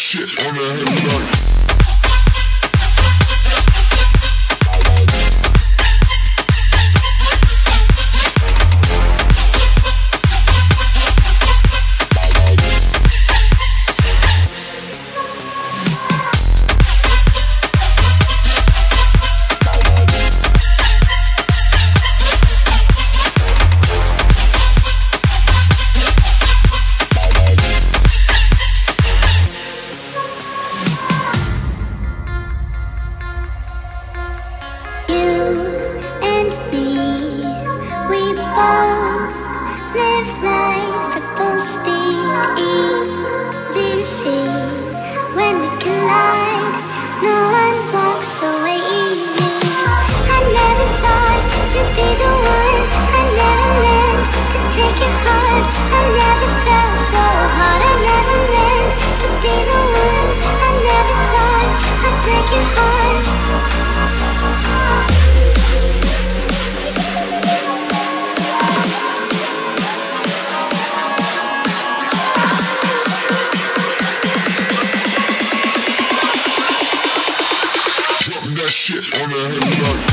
shit on a headlock. easy to see when we collide. shit on the head like